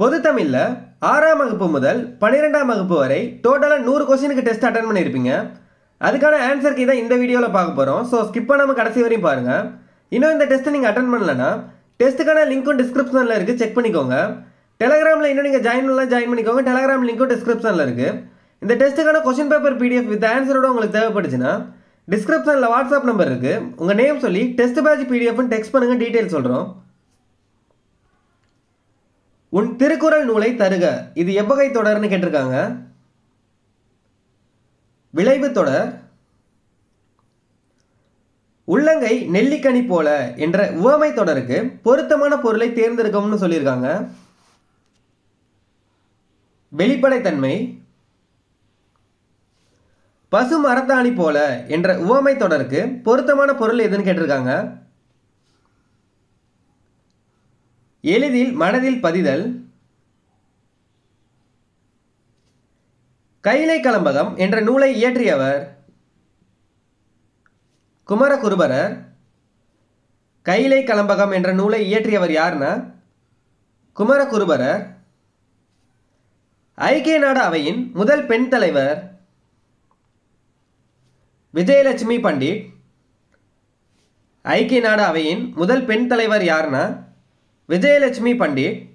பொது தமிழில் ஆறாம் வகுப்பு முதல் பன்னிரெண்டாம் வகுப்பு வரை டோட்டலாக நூறு கொஸ்டினுக்கு டெஸ்ட் அட்டன் பண்ணியிருப்பீங்க. அதுக்கான ஆன்சர் கீ தான் இந்த வீடியோவில் பார்க்க போகிறோம் ஸோ ஸ்கிப் பண்ணாமல் கடைசி வரையும் பாருங்கள் இன்னும் இந்த டெஸ்ட்டை நீங்கள் அட்டன் பண்ணலன்னா டெஸ்ட்டுக்கான லிங்க்கும் டிஸ்கிரிப்ஷனில் இருக்குது செக் பண்ணிக்கோங்க. டெலகிராமில் இன்னும் நீங்கள் ஜாயின் பண்ணலாம் ஜாயின் பண்ணிக்கோங்க. டெலகிராம் லிங்க்கும் டிஸ்கிரிப்ஷனில் இருக்குது இந்த டெஸ்ட்டுக்கான கொஸ்டின் பேப்பர் பிடிஎஃப் வித் ஆன்சரோட உங்களுக்கு தேவைப்படுச்சுன்னா டிஸ்கிரிப்ஷனில் வாட்ஸ்அப் நம்பர் இருக்குது உங்கள் நேம் சொல்லி டெஸ்ட் பேட்ச் பிடிஎஃப்னு டெக்ஸ்ட் பண்ணுங்கள் டீட்டெயில் சொல்கிறோம் உன் திருக்குறள் நூலை தருக. இது எவ்வகை தொடர்னு கேட்டிருக்காங்க. விளைவு தொடர். உள்ளங்கை நெல்லிக்கனி போல என்ற உவமை தொடருக்கு பொருத்தமான பொருளை தேர்ந்தெடுக்கணும்னு சொல்லியிருக்காங்க. வெளிப்படைத்தன்மை. பசு மரத்தாணி போல என்ற உவமை தொடருக்கு பொருத்தமான பொருள் எதுன்னு கேட்டிருக்காங்க. எளிதில் மனதில் பதிதல். கைலை கலம்பகம் என்ற நூலை இயற்றியவர் குமரகுருபரர். கைலை கலம்பகம் என்ற நூலை இயற்றியவர் யார்னா? குமரகுருபரர். ஐக்கிய நாடு அவையின் முதல் பெண் தலைவர் விஜயலட்சுமி பண்டிட். ஐக்கிய நாடு அவையின் முதல் பெண் தலைவர் யார்னா? விஜயலட்சுமி பண்டிட்.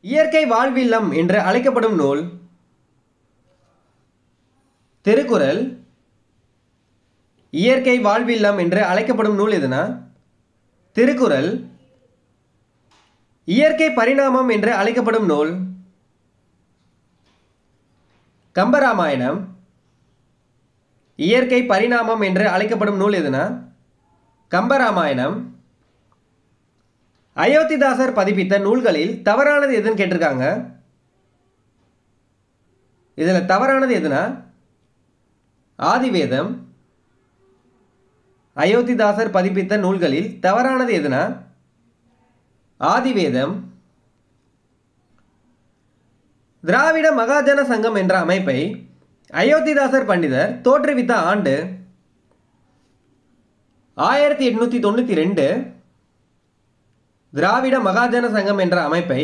இயற்கை வாழ்வில்லம் என்று அழைக்கப்படும் நூல். திருக்குறள். இயற்கை வாழ்வில்லம் என்று அழைக்கப்படும் நூல் எதுனா? திருக்குறள். இயற்கை பரிணாமம் என்று அழைக்கப்படும் நூல். கம்பராமாயணம். இயற்கை பரிணாமம் என்று அழைக்கப்படும் நூல் எதுனா? கம்பராமாயணம். அயோத்திதாசர் பதிப்பித்த நூல்களில் தவறானது எதுன்னு கேட்டிருக்காங்க? இதில் தவறானது எதுனா? ஆதிவேதம். அயோத்திதாசர் பதிப்பித்த நூல்களில் தவறானது எதுனா? ஆதிவேதம். திராவிட மகாஜன சங்கம் என்ற அமைப்பை அயோத்திதாசர் பண்டிதர் தோற்றுவித்த ஆண்டு ஆயிரத்தி எட்நூற்றி தொண்ணூற்றி ரெண்டு. திராவிட மகாஜன சங்கம் என்ற அமைப்பை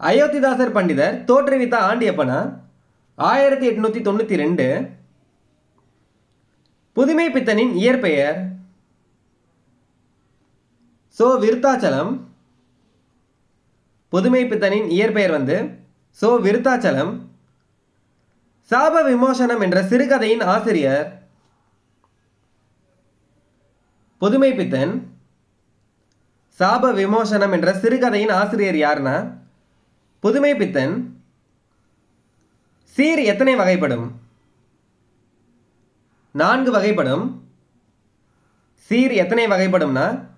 அயோத்திதாசர் பண்டிதர் தோற்றுவித்த ஆண்டு எப்பனா ஆயிரத்தி எட்நூற்றி தொண்ணூற்றி ரெண்டு. புதுமை பித்தனின் இயற்பெயர். சோ விருத்தாச்சலம். புதுமை பித்தனின் இயற்பெயர் வந்து சோ விருத்தாச்சலம். சாப விமோசனம் என்ற சிறுகதையின் ஆசிரியர். புதுமை பித்தன். சாப விமோசனம் என்ற சிறுகதையின் ஆசிரியர் யாருன்னா? புதுமை பித்தன். சீர் எத்தனை வகைப்படும்? நான்கு வகைப்படும். சீர் எத்தனை வகைப்படும்னா?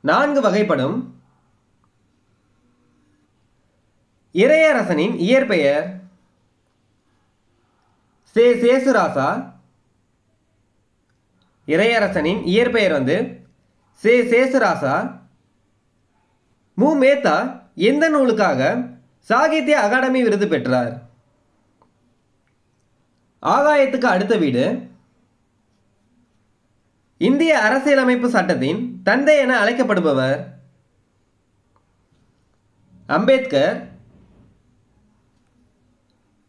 நான்கு வகைப்படும். இறையரசனின் இயற்பெயர் சே சேசுராசா. இறையரசனின் இயற்பெயர் வந்து சே சேசுராசா. மு மேத்தா எந்த நூலுக்காக சாகித்ய அகாடமி விருது பெற்றார்? ஆகாயத்துக்கு அடுத்த வீடு. இந்திய அரசியலமைப்பு சட்டத்தின் தந்தை என அழைக்கப்படுபவர் அம்பேத்கர்.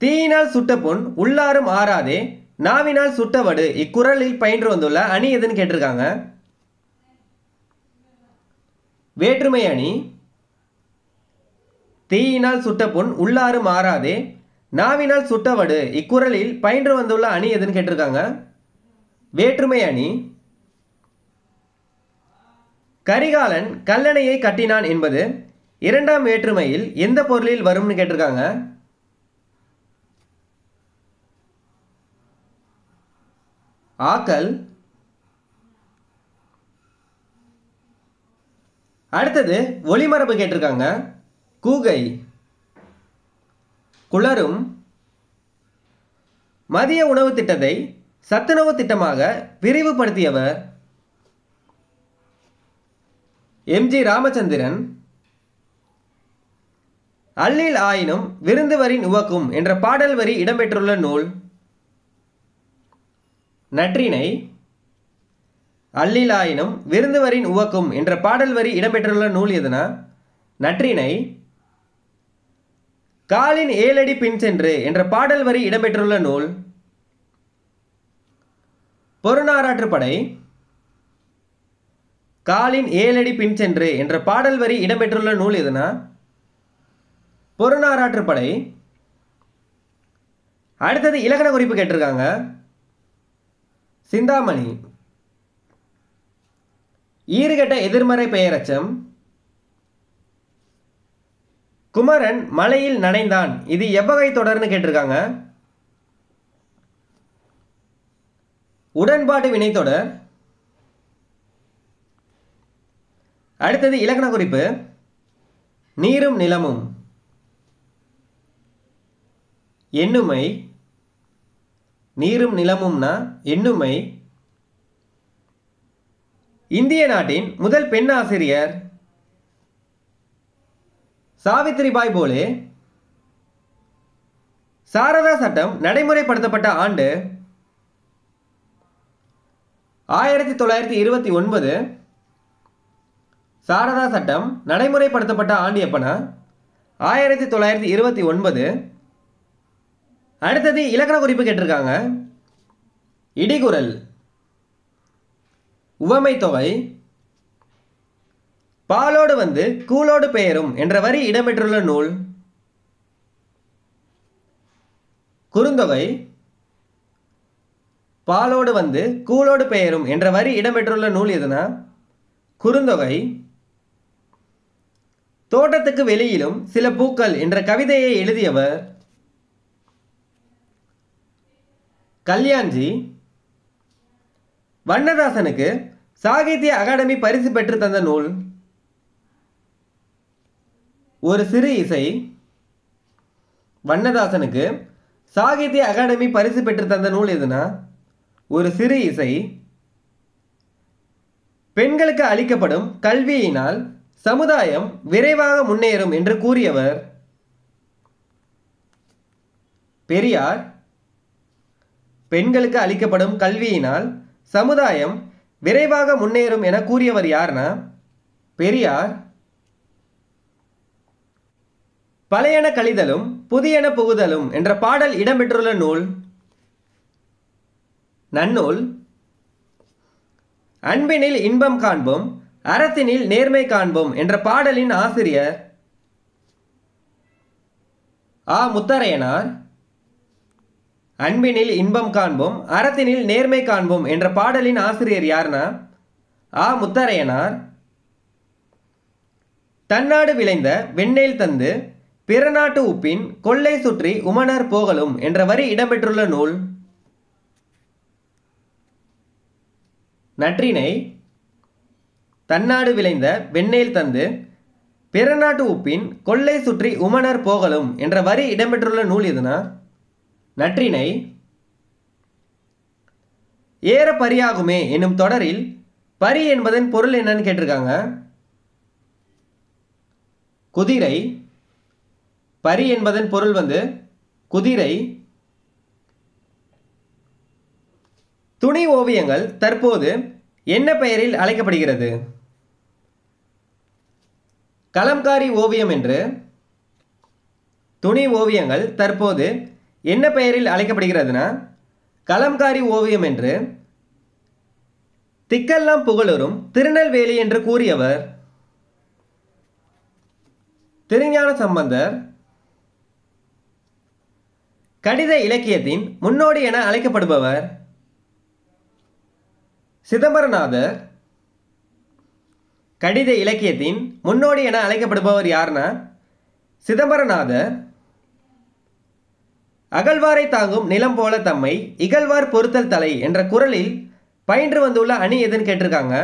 தீயினால் சுட்ட பொன் உள்ளாரும் ஆறாதே நாவினால் சுட்டவடு இக்குரலில் பயின்று வந்துள்ள அணி எதுன்னு கேட்டிருக்காங்க? வேற்றுமை அணி தீயினால் சுட்ட பொன் உள்ளாறு மாறாதே நாவினால் சுட்டவடு இக்குறளில் பயின்று வந்துள்ள அணி எதுன்னு கேட்டிருக்காங்க? வேற்றுமை அணி. கரிகாலன் கல்லணையை கட்டினான் என்பது இரண்டாம் வேற்றுமையில் எந்த பொருளில் வரும்னு கேட்டிருக்காங்க? ஆக்கல். அடுத்தது ஒளிமரபு கேட்டிருக்காங்க. கூகை குளரும் மதிய உணவு திட்டத்தை சத்துணவு திட்டமாக விரிவுபடுத்தியவர் எம்ஜி ராமச்சந்திரன். அல்லில் ஆயினும் விருந்து வரின் உவக்கும் என்ற பாடல் வரி இடம்பெற்றுள்ள நூல். நற்றினை அல்லிலாயினும் விருந்துவரின் உவக்கும் என்ற பாடல் வரி இடம்பெற்றுள்ள நூல் எதுனா? நற்றினை காலின் ஏழடி பின் சென்று என்ற பாடல் வரி இடம்பெற்றுள்ள நூல் பொருநாராற்றுப்படை காலின் ஏழடி பின் சென்று என்ற பாடல் வரி இடம்பெற்றுள்ள நூல் எதுனா? பொருநாராற்றுப்படை அடுத்தது இலக்கண குறிப்பு கேட்டிருக்காங்க. சிந்தாமணி. ஈறுகெட்ட எதிர்மறை பெயரச்சம். குமரன் மலையில் நனைந்தான். இது எவ்வகை தொடர்னு கேட்டிருக்காங்க. உடன்பாட்டு வினைத்தொடர் அடுத்தது இலக்கண குறிப்பு. நீரும் நிலமும். எண்ணுமை. நீரும் நிலமும்னா எண்ணுமை. இந்திய நாட்டின் முதல் பெண் ஆசிரியர் சாவித்திரிபாய் போலே சாரதா சட்டம் நடைமுறைப்படுத்தப்பட்ட ஆண்டு ஆயிரத்தி தொள்ளாயிரத்தி இருபத்தி ஒன்பது சாரதா சட்டம் நடைமுறைப்படுத்தப்பட்ட ஆண்டு எப்பனா? ஆயிரத்தி தொள்ளாயிரத்தி இருபத்தி ஒன்பது. அடுத்தது இலக்கண குறிப்பு கேட்டிருக்காங்க. இடிகுரல் உவமை தொகை பாலோடு வந்து கூலோடு பெயரும் என்ற வரி இடம்பெற்றுள்ள நூல். குறுந்தொகை. பாலோடு வந்து கூலோடு பெயரும் என்ற வரி இடம்பெற்றுள்ள நூல் எதுனா? குறுந்தொகை. தோட்டத்துக்கு வெளியிலும் சில பூக்கள் என்ற கவிதையை எழுதியவர். கல்யாண்ஜி. வண்ணதாசனுக்கு சாகித்ய அகாடமி பரிசு பெற்று தந்த நூல். ஒரு சிறு இசை. வண்ணதாசனுக்கு சாகித்ய அகாடமி பரிசு பெற்று தந்த நூல் எதுனா? ஒரு சிறு இசை. பெண்களுக்கு அளிக்கப்படும் கல்வியினால் சமுதாயம் விரைவாக முன்னேறும் என்று கூறியவர் பெரியார். பெண்களுக்கு அளிக்கப்படும் கல்வியினால் சமுதாயம் விரைவாக முன்னேறும் என கூறியவர் யார்னா? பெரியார். பழையன கழிதலும் புதியன புகுதலும் என்ற பாடல் இடம்பெற்றுள்ள நூல் நன்னூல். அன்பினில் இன்பம் காண்போம் அறத்தினில் நேர்மை காண்போம் என்ற பாடலின் ஆசிரியர் ஆ. முத்தரையனார். அன்பினில் இன்பம் காண்போம் அறத்தினில் நேர்மை காண்போம் என்ற பாடலின் ஆசிரியர் யார்னா? ஆ. முத்தரையனார். தன்னாடு விளைந்த வெண்ணெயில் தந்து பிறநாட்டு உப்பின் கொள்ளை சுற்றி உமனர் போகலும் என்ற வரி இடம்பெற்றுள்ள நூல். நற்றினை தன்னாடு விளைந்த வெண்ணெயில் தந்து பிறநாட்டு உப்பின் கொள்ளை சுற்றி உமனர் போகலும் என்ற வரி இடம்பெற்றுள்ள நூல் எதுனா? நற்றினை ஏற பரியாகுமே என்னும் தொடரில் பரி என்பதன் பொருள் என்னன்னு கேட்டிருக்காங்க. குதிரை பரி என்பதன் பொருள் வந்து குதிரை துணி ஓவியங்கள் தற்போது என்ன பெயரில் அழைக்கப்படுகிறது? கலம்காரி ஓவியம் என்று துணி ஓவியங்கள் தற்போது என்ன பெயரில் அழைக்கப்படுகிறதுனா கலம்காரி ஓவியம் என்று திக்கெல்லாம் புகழரும் திருநெல்வேலி என்று கூறியவர் திருஞான சம்பந்தர் கடித இலக்கியத்தின் முன்னோடி என அழைக்கப்படுபவர் சிதம்பரநாதர். கடித இலக்கியத்தின் முன்னோடி என அழைக்கப்படுபவர் யார்னா சிதம்பரநாதர். அகழ்வாரை தாங்கும் நிலம் போல தம்மை இகழ்வார் பொருத்தல் தலை என்ற குரலில் பயின்று வந்துள்ள அணி எதுன்னு கேட்டிருக்காங்க?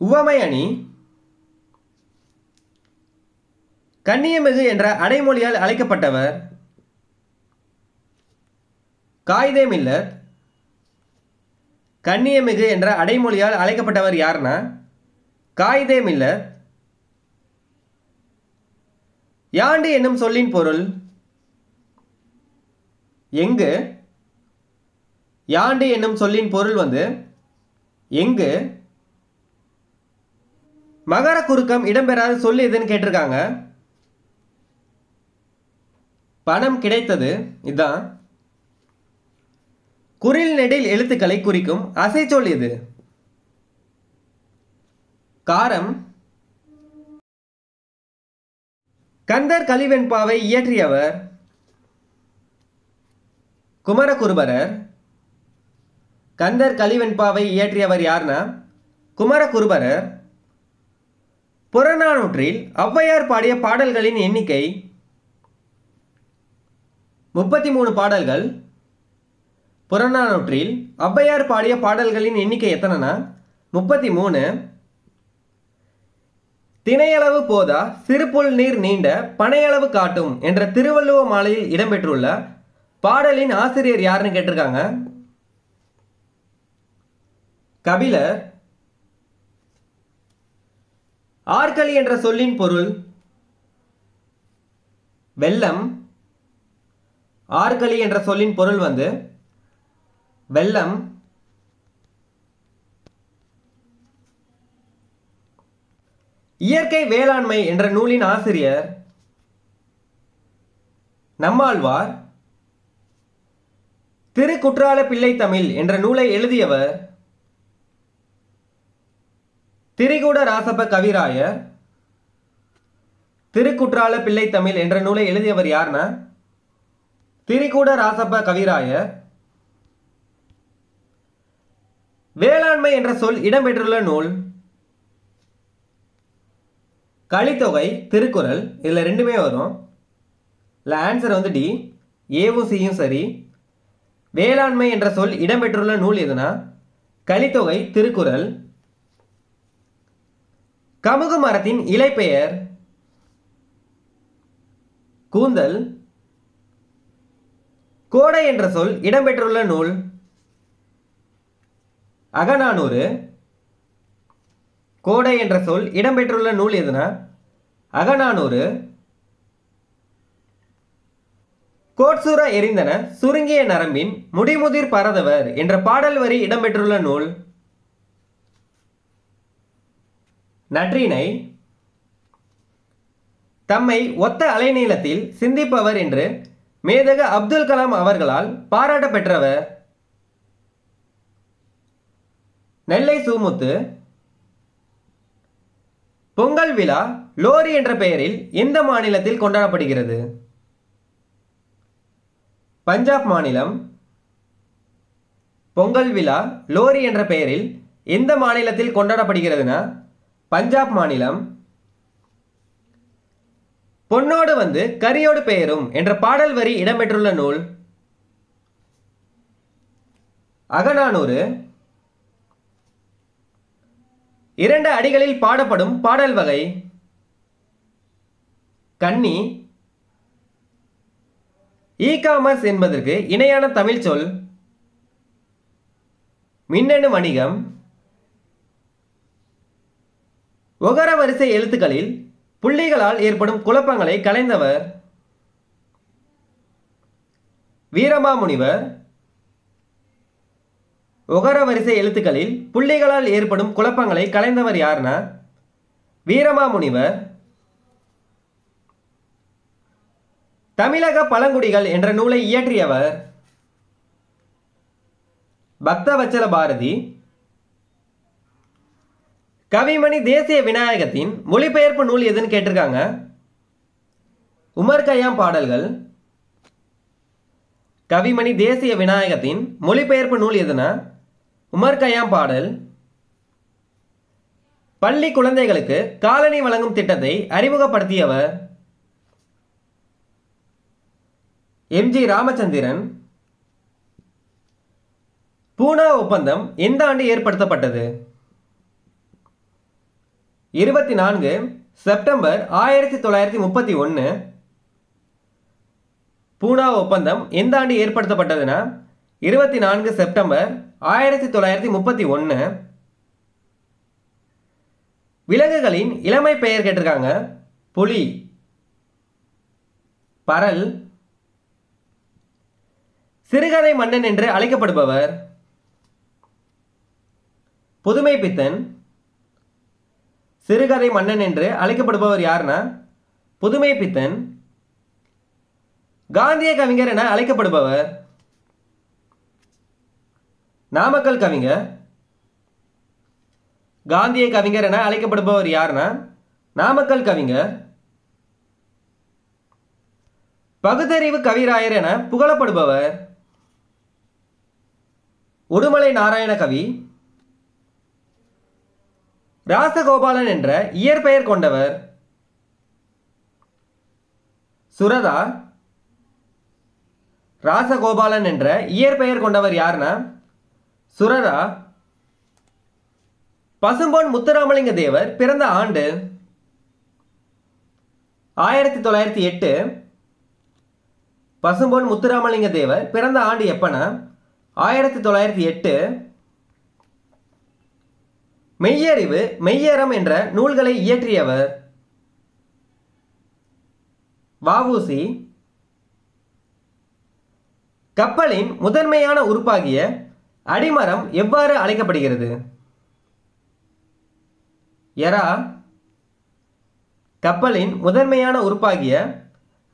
உவமை அணி கண்ணியமிகு என்ற அடைமொழியால் அழைக்கப்பட்டவர் காயிதே மில்லர். கண்ணியமிகு என்ற அடைமொழியால் அழைக்கப்பட்டவர் யாருன்னா காயிதே மில்லர். யாண்டு என்னும் சொல்லின் பொருள்? எங்கு? யாண்டு என்னும் சொல்லின் பொருள் வந்து எங்கு? மகர குறுக்கம் இடம்பெறாத சொல் எதுன்னு கேட்டிருக்காங்க. பணம் கிடைத்தது இதான். குரில் நெடில் எழுத்துக்களை குறிக்கும் அசைச்சொல் எது காரம். கந்தர் கலிவெண்பாவை இயற்றியவர். குமரகுருபரர். கந்தர் கலிவெண்பாவை இயற்றியவர் யார்னா? குமரகுருபரர். புறநானூற்றில் ஔவையார் பாடிய பாடல்களின் எண்ணிக்கை முப்பத்தி மூணு பாடல்கள். புறநானூற்றில் ஔவையார் பாடிய பாடல்களின் எண்ணிக்கை எத்தனைனா? முப்பத்தி மூணு. திணையளவு போதா சிறுபுல் நீர் நீண்ட பனையளவு காட்டும் என்ற திருவள்ளுவ மாலையில் இடம்பெற்றுள்ள பாடலின் ஆசிரியர் யாருன்னு கேட்டிருக்காங்க? கபிலர். ஆற்களி என்ற சொல்லின் பொருள். வெள்ளம். ஆற்களி என்ற சொல்லின் பொருள் வந்து வெள்ளம் இயற்கை வேளாண்மை என்ற நூலின் ஆசிரியர் நம்மாழ்வார் திருக்குற்றால பிள்ளை தமிழ் என்ற நூலை எழுதியவர் திரிகூட ராசப்ப கவிராயர். திருக்குற்றால பிள்ளை தமிழ் என்ற நூலை எழுதியவர் யார்னா திரிகூட ராசப்ப கவிராயர் வேளாண்மை என்ற சொல் இடம்பெற்றுள்ள நூல் கலித்தொகை திருக்குறள் இதில் ரெண்டுமே வரும். இல்லை ஆன்சர் வந்து டி ஏவும் சியும் சரி. வேளாண்மை என்ற சொல் இடம்பெற்றுள்ள நூல் எதுனா கலித்தொகை திருக்குறள் கமுகு மரத்தின் இலைப்பெயர் கூந்தல் கோடை என்ற சொல் இடம்பெற்றுள்ள நூல். அகநானூறு. கோடை என்ற சொல் இடம்பெற்றுள்ள நூல் எதுனா? அகநானூறு. கோட்சூர எரிந்தன சுருங்கிய நரம்பின் முடிமுதிர் பரதவர் என்ற பாடல் வரி இடம்பெற்றுள்ள நூல். நற்றினை. தம்மை ஒத்த அலைநீளத்தில் சிந்திப்பவர் என்று மேதக அப்துல் கலாம் அவர்களால் பாராட்ட பெற்றவர் நெல்லை சூமுத்து பொங்கல் விழா லோரி என்ற பெயரில் எந்த மாநிலத்தில் கொண்டாடப்படுகிறது. பஞ்சாப் மாநிலம் பொங்கல் விழா லோரி என்ற பெயரில் எந்த மாநிலத்தில் கொண்டாடப்படுகிறதுனா பஞ்சாப் மாநிலம் பொன்னோடு வந்து கரியோடு பெயரும் என்ற பாடல் வரி இடம்பெற்றுள்ள நூல் அகநானூறு. இரண்டு அடிகளில் பாடப்படும் பாடல் வகை கன்னி. இ காமர்ஸ் என்பதற்கு இணையான தமிழ் சொல் மின்னணு வணிகம். ஒகர வரிசை எழுத்துக்களில் புள்ளிகளால் ஏற்படும் குழப்பங்களை கலைந்தவர் வீரமாமுனிவர். ஒகர வரிசை எழுத்துக்களில் புள்ளிகளால் ஏற்படும் குழப்பங்களை கலைந்தவர் யார்னா? வீரமாமுனிவர். தமிழக பழங்குடிகள் என்ற நூலை இயற்றியவர் பக்தவச்சல பாரதி. கவிமணி தேசிய விநாயகத்தின் மொழிபெயர்ப்பு நூல் எதுன்னு கேட்டிருக்காங்க. உமர் கய்யாம் பாடல்கள். கவிமணி தேசிய விநாயகத்தின் மொழிபெயர்ப்பு நூல் எதுனா? உமர் கய்யாம் பாடல். பள்ளி குழந்தைகளுக்கு காலனி வழங்கும் திட்டத்தை அறிமுகப்படுத்தியவர். எம்ஜி ராமச்சந்திரன். பூனா ஒப்பந்தம் எந்த ஆண்டு ஏற்படுத்தப்பட்டது? இருபத்தி நான்கு செப்டம்பர் ஆயிரத்தி தொள்ளாயிரத்தி முப்பத்தி ஒன்று. பூனா ஒப்பந்தம் எந்த ஆண்டு ஏற்படுத்தப்பட்டதுன்னா இருபத்தி நான்கு செப்டம்பர் ஆயிரத்தி தொள்ளாயிரத்தி முப்பத்தி ஒன்று. விலங்குகளின் இளமை பெயர் கேட்டிருக்காங்க புலி பரல். சிறுகதை மன்னன் என்று அழைக்கப்படுபவர் புதுமை பித்தன் சிறுகதை மன்னன் என்று அழைக்கப்படுபவர் யாருன்னா புதுமை பித்தன் காந்திய கவிஞர் என அழைக்கப்படுபவர் நாமக்கல் கவிஞர். காந்திய கவிஞர் என அழைக்கப்படுபவர் யாருன்னா நாமக்கல் கவிஞர். பகுத்தறிவு கவிராயர் என புகழப்படுபவர். உடுமலை நாராயண கவி. ராசகோபாலன் என்ற இயற்பெயர் கொண்டவர் சுரதா ராசகோபாலன் என்ற இயற்பெயர் கொண்டவர் யாருன்னா? சுரதா. பசும்பொன் முத்துராமலிங்க தேவர் பிறந்த ஆண்டு ஆயிரத்தி தொள்ளாயிரத்தி எட்டு. பசும்பொன் முத்துராமலிங்க தேவர் பிறந்த ஆண்டு எப்பனா ஆயிரத்தி தொள்ளாயிரத்தி எட்டு. மெய்யறிவு மெய்யறம் என்ற நூல்களை இயற்றியவர் வாவூசி கப்பலின் முதன்மையான உறுப்பாகிய அடிமரம் எவ்வாறு அழைக்கப்படுகிறது? எரா கப்பலின் முதன்மையான உறுப்பாகிய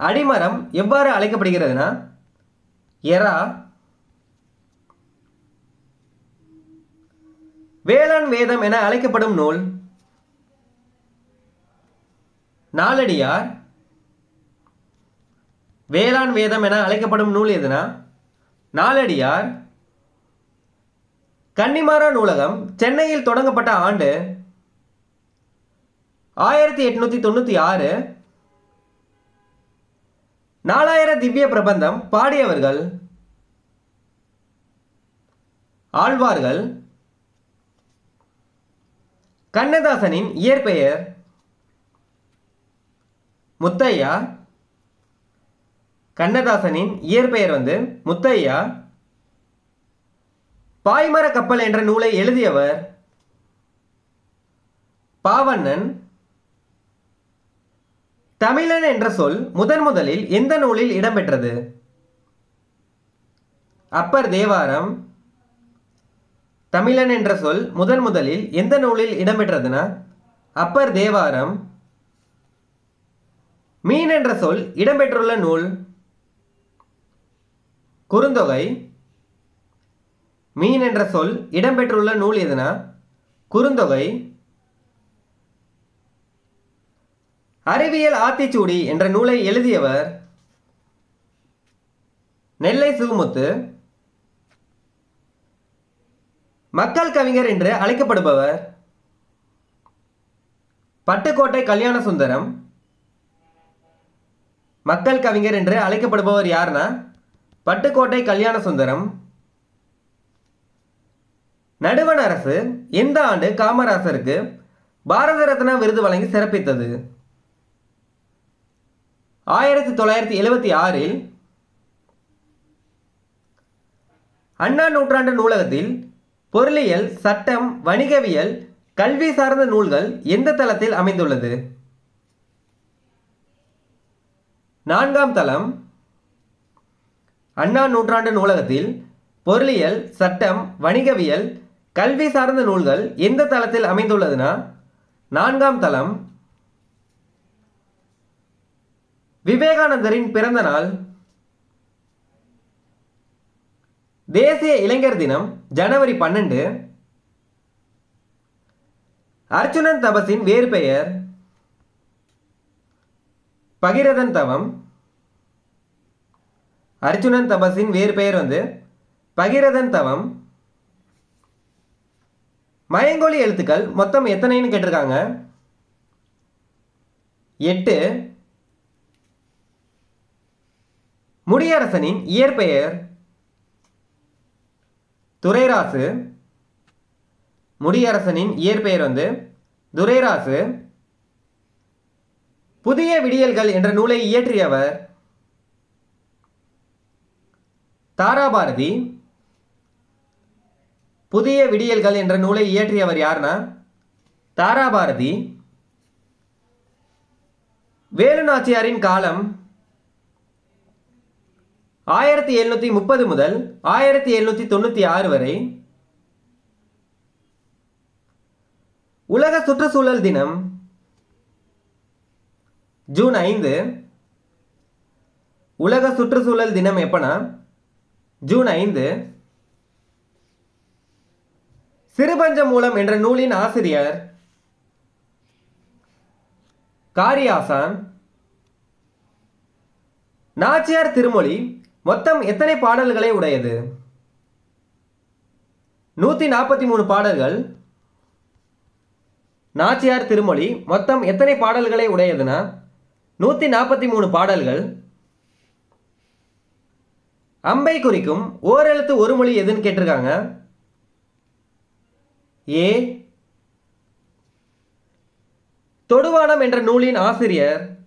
அடிமரம் எவ்வாறு அழைக்கப்படுகிறதுனா? எரா வேளாண் வேதம் என அழைக்கப்படும் நூல். நாலடியார் வேளாண் வேதம் என அழைக்கப்படும் நூல் எதுனா? நாலடியார் கன்னிமாரா நூலகம் சென்னையில் தொடங்கப்பட்ட ஆண்டு ஆயிரத்தி எட்நூத்தி தொண்ணூத்தி ஆறு. நாலாயிர திவ்ய பிரபந்தம் பாடியவர்கள். ஆழ்வார்கள். கண்ணதாசனின் இயற்பெயர் முத்தையா. கண்ணதாசனின் இயற்பெயர் வந்து முத்தையா. பாய்மர கப்பல் என்ற நூலை எழுதியவர் பாவண்ணன். தமிழன் என்ற சொல் முதன் முதலில் எந்த நூலில் இடம்பெற்றது? அப்பர் தேவாரம் தமிழன் என்ற சொல் முதன் முதலில் எந்த நூலில் இடம்பெற்றதுன்னா அப்பர் தேவாரம். மீன் என்ற சொல் இடம்பெற்றுள்ள நூல். குறுந்தொகை. மீன் என்ற சொல் இடம்பெற்றுள்ள நூல் எதுனா? குறுந்தொகை. அறிவியல் ஆத்திச்சூடி என்ற நூலை எழுதியவர் நெல்லை சுகுமுத்து. மக்கள் கவிஞர் என்று அழைக்கப்படுபவர் பட்டுக்கோட்டை கல்யாண சுந்தரம். மக்கள் கவிஞர் என்று அழைக்கப்படுபவர் யாருன்னா பட்டுக்கோட்டை கல்யாண சுந்தரம். நடுவண் அரசு எந்த ஆண்டு காமராசருக்கு பாரத ரத்னா விருது வழங்கி சிறப்பித்தது. ஆயிரத்தி தொள்ளாயிரத்தி எழுபத்தி ஆறில் அண்ணா நூற்றாண்டு நூலகத்தில் பொருளியல் சட்டம் வணிகவியல் கல்வி சார்ந்த நூல்கள் எந்த தளத்தில் அமைந்துள்ளது? நான்காம் தளம். அண்ணா நூற்றாண்டு நூலகத்தில் பொருளியல் சட்டம் வணிகவியல் கல்வி சார்ந்த நூல்கள் எந்த தளத்தில் அமைந்துள்ளதுன்னா நான்காம் தளம். விவேகானந்தரின் பிறந்த நாள். தேசிய இளைஞர் தினம் ஜனவரி பன்னெண்டு. அர்ச்சுனன் தபசின் வேறு பெயர் பகிரதன் தவம். அர்ச்சுனன் தபசின் வேறு பெயர் வந்து பகிரதன் தவம். மயங்கொழி எழுத்துக்கள் மொத்தம் எத்தனைன்னு கேட்டிருக்காங்க? எட்டு. முடியரசனின் இயற்பெயர் துரைராசு முடியரசனின் இயற்பெயர் வந்து துரைராசு. புதிய விடியல்கள் என்ற நூலை இயற்றியவர் தாராபாரதி. புதிய விடியல்கள் என்ற நூலை இயற்றியவர் யாருன்னா தாராபாரதி. வேலு நாச்சியாரின் காலம் ஆயிரத்தி எழுநூற்றி முப்பது முதல் ஆயிரத்தி எழுநூற்றி தொண்ணூற்றி ஆறு வரை உலக சுற்றுச்சூழல் தினம் ஜூன் ஐந்து. உலக சுற்றுச்சூழல் தினம் எப்பனா? ஜூன் ஐந்து. சிறுபஞ்ச மூலம் என்ற நூலின் ஆசிரியர் காரியாசான். நாச்சியார் திருமொழி மொத்தம் எத்தனை பாடல்களை உடையது? நூற்றி நாற்பத்தி மூணு பாடல்கள். நாச்சியார் திருமொழி மொத்தம் எத்தனை பாடல்களை உடையதுன்னா நூற்றி நாற்பத்தி மூணு பாடல்கள். அம்பை குறிக்கும் ஓரெழுத்து ஒரு மொழி எதுன்னு கேட்டிருக்காங்க? ஏ. தொடுவானம் என்ற நூலின் ஆசிரியர்.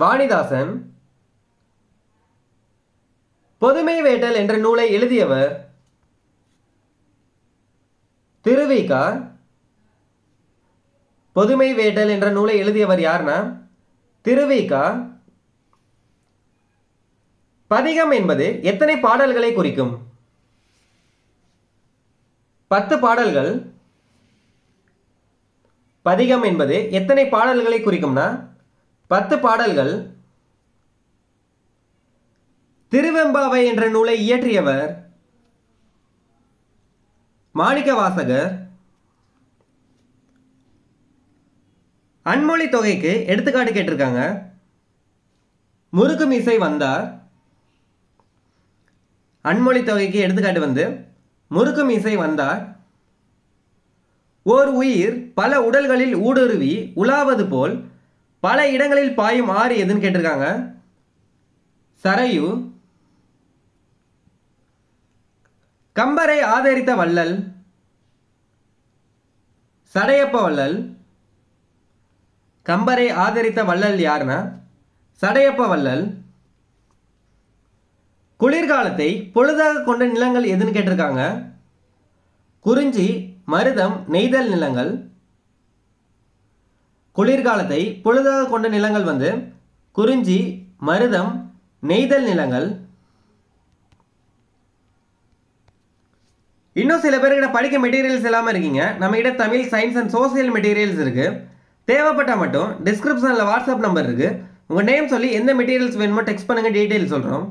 வாணிதாசன். பொதுமை வேட்டல் என்ற நூலை எழுதியவர் திருவிகா பொதுமை வேட்டல் என்ற நூலை எழுதியவர் யார்னா? திருவிகா பதிகம் என்பது எத்தனை பாடல்களை குறிக்கும்? பத்து பாடல்கள். பதிகம் என்பது எத்தனை பாடல்களை குறிக்கும்னா? பத்து பாடல்கள். திருவெம்பாவை என்ற நூலை இயற்றியவர் மாணிக்க வாசகர் அன்மொழி தொகைக்கு எடுத்துக்காட்டு கேட்டிருக்காங்க. முறுக்கு மீசை வந்தார். அன்மொழி தொகைக்கு எடுத்துக்காட்டு வந்து முறுக்கு மீசை வந்தார். ஓர் உயிர் பல உடல்களில் ஊடுருவி உலாவது போல் பல இடங்களில் பாயும் ஆறு எதுன்னு கேட்டிருக்காங்க. சரையு கம்பரை ஆதரித்த வள்ளல் சடையப்ப வள்ளல். கம்பரை ஆதரித்த வள்ளல் யாருன்னா சடையப்ப வள்ளல். குளிர்காலத்தை பொழுதாக கொண்ட நிலங்கள் எதுன்னு கேட்டிருக்காங்க? குறிஞ்சி மருதம் நெய்தல் நிலங்கள். குளிர்காலத்தை பொழுதாக கொண்ட நிலங்கள் வந்து குறிஞ்சி மருதம் நெய்தல் நிலங்கள். இன்னும் சில பேர்கிட்ட படிக்க மெட்டீரியல்ஸ் இல்லாமல் இருக்கீங்க. நம்மகிட்ட Tamil science and social materials இருக்குது தேவைப்பட்டால் மட்டும் டிஸ்கிரிப்ஷனில் வாட்ஸ்அப் நம்பர் இருக்குது உங்கள் நேம் சொல்லி எந்த மெட்டீரியல்ஸ் வேணுமோ டெக்ஸ்ட் பண்ணுங்கள் டீட்டெயில் சொல்கிறோம்